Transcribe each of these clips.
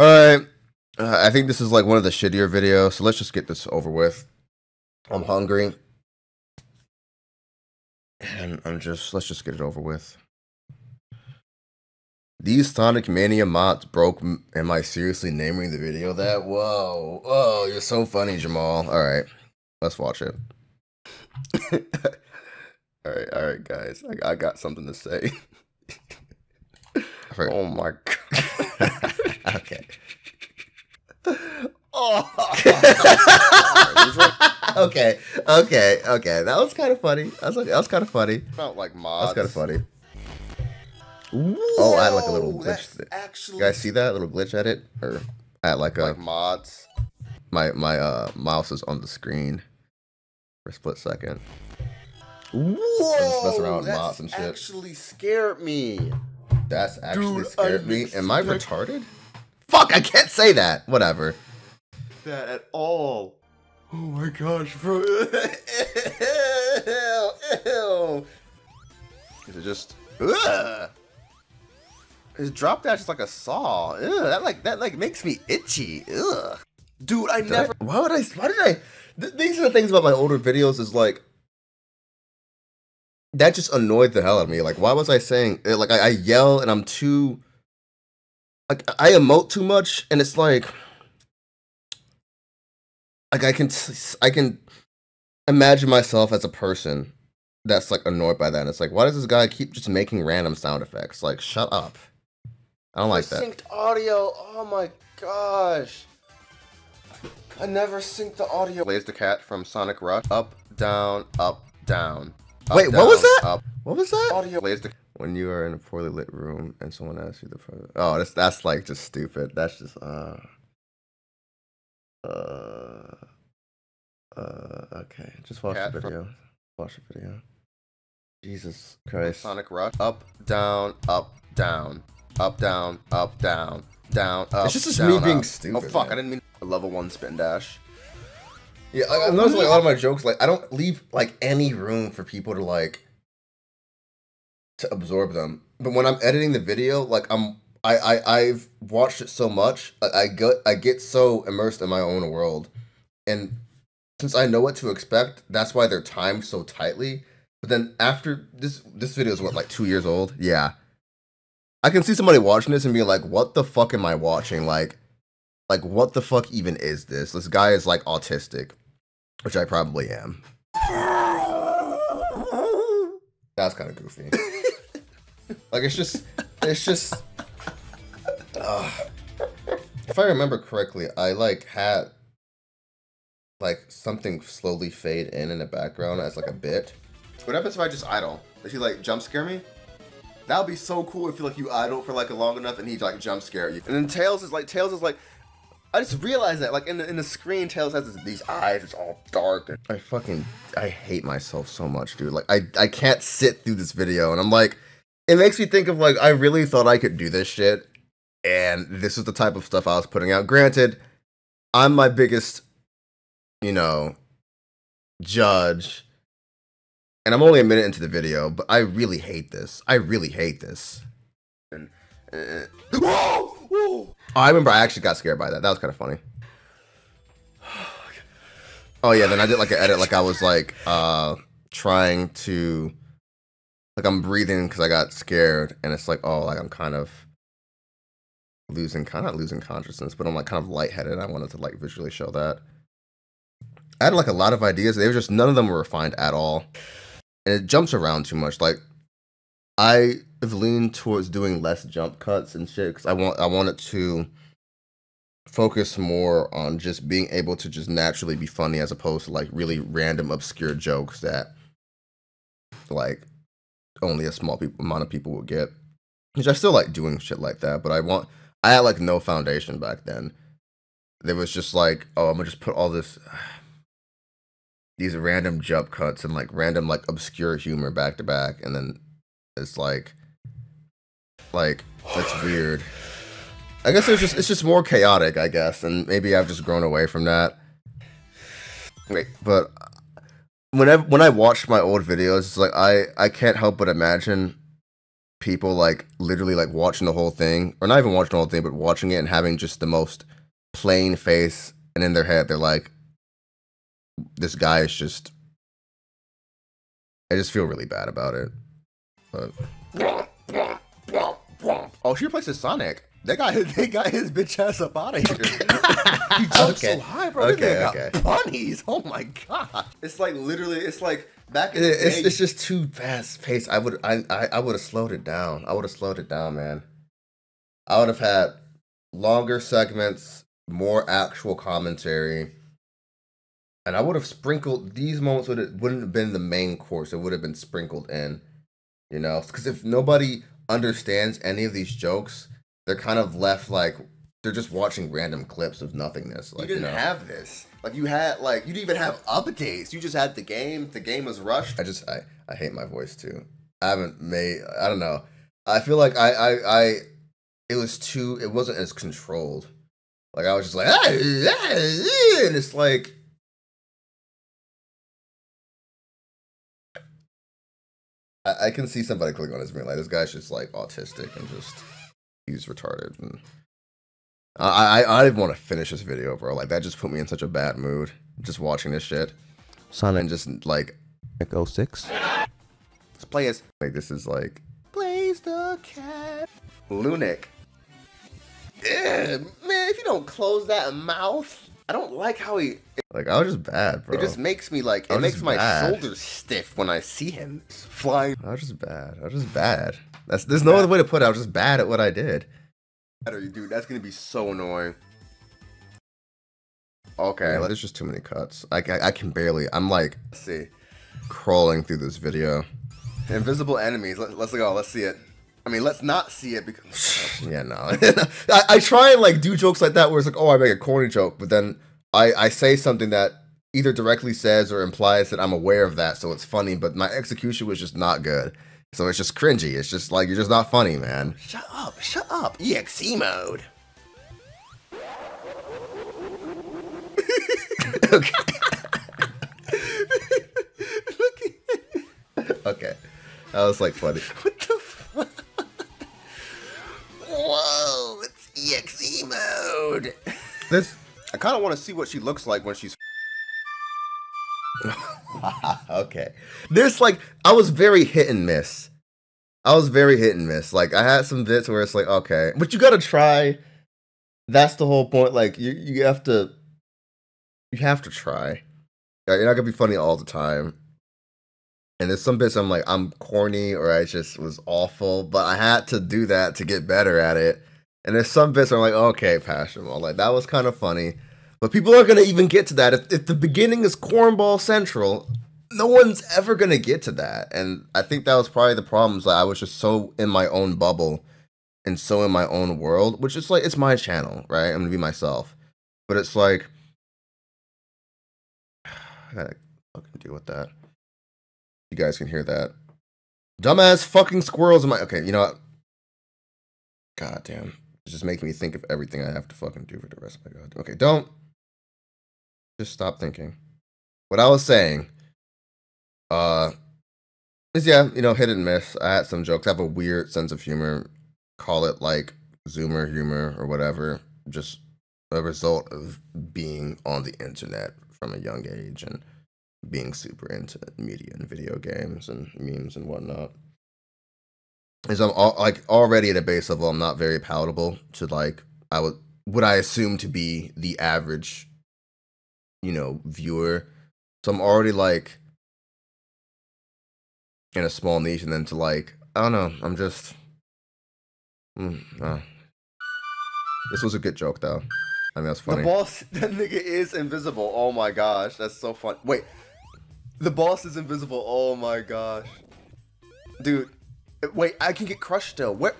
All right. Uh, I think this is like one of the shittier videos, so let's just get this over with. I'm hungry. And I'm just, let's just get it over with. These Sonic Mania mods broke. Am I seriously naming the video that? Whoa. Whoa, you're so funny, Jamal. All right. Let's watch it. all right, all right, guys. I, I got something to say. oh my god. okay. Oh. okay, okay, okay. That was kind of funny. That was, that was kind of funny. Felt like mods. That's kind of funny. Whoa, oh, I had like a little glitch. Actually, you guys see that little glitch at it, or I had like a like mods. My my uh mouse is on the screen for a split second. Whoa! That's actually scared me. That's actually Dude, scared me. Am I retarded? Fuck! I can't say that. Whatever. That at all. Oh my gosh, bro. ew, ew. Is it just? Ugh. His drop dash is like a saw. Ugh, that like that like makes me itchy. Ugh. Dude, I did never. I, why would I? Why did I? Th- these are the things about my older videos. Is like that just annoyed the hell out of me. Like, why was I saying eh, like I, I yell and I'm too like I emote too much, and it's like like I can I can imagine myself as a person that's like annoyed by that. And it's like, why does this guy keep just making random sound effects? Like, shut up. I don't like that. Synced audio. Oh my gosh. I never synced the audio. Blaze the cat from Sonic Rush. Up, down, up, down. Up, Wait, down, what was that? Up. What was that? Audio. When you are in a poorly lit room and someone asks you the oh that's that's like just stupid that's just uh uh uh okay just watch Cat the video from... watch the video jesus christ sonic rush up down up down up down up down down up it's just down, me being up. stupid oh fuck man. i didn't mean a level one spin dash yeah I, I noticed like a lot of my jokes like i don't leave like any room for people to like to absorb them. But when I'm editing the video, like I'm I, I I've watched it so much, I, I get I get so immersed in my own world, and since I know what to expect, that's why they're timed so tightly. But then after this this video is what like two years old, yeah. I can see somebody watching this and be like, "What the fuck am I watching?" Like, like what the fuck even is this? This guy is like autistic, which I probably am. That's kind of goofy. Like it's just, it's just. Uh, if I remember correctly, I like had like something slowly fade in in the background as like a bit. What happens if I just idle? Does he like jump scare me? That would be so cool if you like you idle for like a long enough and he like jump scare you. And then Tails is like Tails is like I just realized that like in the in the screen Tails has this, these eyes, it's all dark. And- I fucking I hate myself so much, dude. Like I I can't sit through this video and I'm like it makes me think of like I really thought I could do this shit, and this is the type of stuff I was putting out. Granted, I'm my biggest, you know, judge, and I'm only a minute into the video, but I really hate this. I really hate this. And, uh, I remember I actually got scared by that. That was kind of funny. Oh yeah, then I did like an edit, like I was like uh trying to like I'm breathing because I got scared, and it's like, oh, like I'm kind of losing, kind of losing consciousness, but I'm like kind of lightheaded. I wanted to like visually show that. I had like a lot of ideas. They were just none of them were refined at all, and it jumps around too much. Like I have leaned towards doing less jump cuts and shit because I want I wanted to focus more on just being able to just naturally be funny as opposed to like really random obscure jokes that like only a small people, amount of people will get. Which I still like doing shit like that, but I want I had like no foundation back then. There was just like, oh, I'm gonna just put all this these random jump cuts and like random like obscure humor back to back, and then it's like like that's weird. I guess it's just it's just more chaotic, I guess, and maybe I've just grown away from that. Wait, but whenever when I watch my old videos, it's like I I can't help but imagine people like literally like watching the whole thing, or not even watching the whole thing, but watching it and having just the most plain face, and in their head they're like, "This guy is just." I just feel really bad about it, but. Oh, she replaces Sonic. They got his, they got his bitch ass up out of here. he jumped Okay. so high, bro. Okay, Okay, got bunnies. Oh my god. It's like literally, it's like back in the It- It's, day. it's just too fast paced. I would I I, I would have slowed it down. I would have slowed it down, man. I would have had longer segments, more actual commentary, and I would have sprinkled these moments. Would it wouldn't have been the main course. It would have been sprinkled in, you know. Because if nobody understands any of these jokes, they're kind of left like they're just watching random clips of nothingness. Like you didn't know. have this. Like you had like you didn't even have updates. You just had the game. The game was rushed. I just I, I hate my voice too. I haven't made I don't know. I feel like I I, I it was too it wasn't as controlled. Like I was just like ah, ah, ah," and it's like I, I can see somebody click on his being like this guy's just like autistic and just he's retarded and I I I didn't want to finish this video, bro. Like that just put me in such a bad mood just watching this shit. Sonic and just like Like 06. Let's play as like this is like Blaze the cat. Lunic. Yeah, man, if you don't close that mouth, I don't like how he. like I was just bad, bro. It just makes me like it makes my bad. shoulders stiff when I see him flying. I was just bad. I was just bad. That's there's no other way to put it. I was just bad at what I did. Dude. That's gonna be so annoying. Okay, Yeah, there's just too many cuts. Like I, I can barely. I'm like see. crawling through this video. Invisible enemies. Let, let's go. Let's see it. I mean, let's not see it because Yeah, no. I, I try and like do jokes like that where it's like, oh, I make a corny joke, but then I I say something that either directly says or implies that I'm aware of that, so it's funny. But my execution was just not good, so it's just cringy. It's just like you're just not funny, man. shut up, shut up. EXE mode. Okay, okay. that was like funny. EXE mode. This I kind of want to see what she looks like when she's. okay. There's like I was very hit and miss. I was very hit and miss. Like I had some bits where it's like, okay, but you gotta try. That's the whole point. Like you, you have to, you have to try. You're not gonna be funny all the time. And there's some bits I'm like, I'm corny or I just was awful, but I had to do that to get better at it. And there's some bits where I'm like, okay, Passionable, like that was kind of funny. But people aren't gonna even get to that. If, if the beginning is cornball central, no one's ever gonna get to that. And I think that was probably the problems. Like I was just so in my own bubble and so in my own world, which is like it's my channel, right? I'm gonna be myself. But it's like I gotta fucking deal with that. You guys can hear that. Dumbass fucking squirrels in my okay, you know what? God damn. It's just making me think of everything I have to fucking do for the rest of my god. Okay, don't just stop thinking. What I was saying, uh, is yeah, you know, hit and miss. I had some jokes. I have a weird sense of humor. Call it like Zoomer humor or whatever. Just a result of being on the internet from a young age and being super into media and video games and memes and whatnot. Is I'm all, like already at a base level, I'm not very palatable to like I would what I assume to be the average, you know, viewer. So I'm already like in a small niche, and then to like I don't know, I'm just. Mm. This was a good joke though. I mean that's funny. The boss, that nigga is invisible. Oh my gosh, that's so fun. Wait, the boss is invisible. Oh my gosh, dude. Wait, I can get crushed still. Where?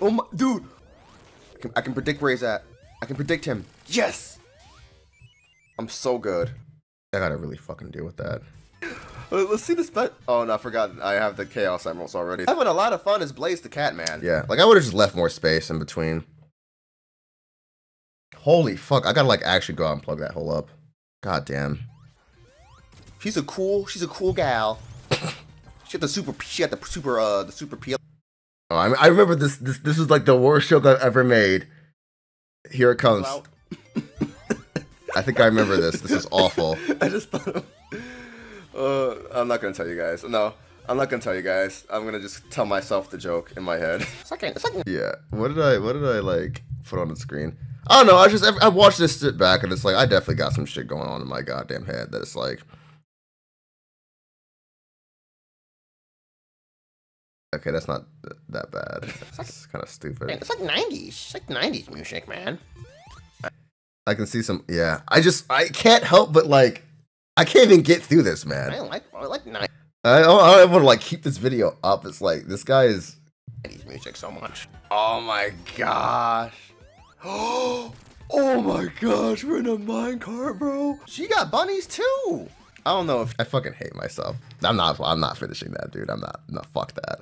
Oh my, dude. I can, I can predict where he's at. I can predict him. Yes. I'm so good. I gotta really fucking deal with that. Let's see this spe- Oh no, I forgot. I have the Chaos Emeralds already. Having a lot of fun as Blaze the Cat Man. Yeah, like I would have just left more space in between. Holy fuck! I gotta like actually go out and plug that hole up. God damn. She's a cool. She's a cool gal. She had the super. She had the super. Uh, the super peel. Oh, I, mean, I remember this. This this was like the worst joke I've ever made. Here it comes. I think I remember this. This is awful. I just thought. Uh, I'm not gonna tell you guys. No, I'm not gonna tell you guys. I'm gonna just tell myself the joke in my head. It's like, it's like Yeah. What did I What did I like put on the screen? I don't know. I just I watched this sit back and it's like I definitely got some shit going on in my goddamn head that it's like. Okay, that's not th- that bad. It's kind of stupid. it's like 90s. It's like 90s music, man. I can see some. Yeah, I just I can't help but like I can't even get through this, man. I like I like 90s I don't, I don't want to like keep this video up. It's like this guy is. music so much. Oh my gosh. Oh my gosh, we're in a minecart, bro. She got bunnies too. I don't know if I fucking hate myself. I'm not. I'm not finishing that, dude. I'm not. No, fuck that.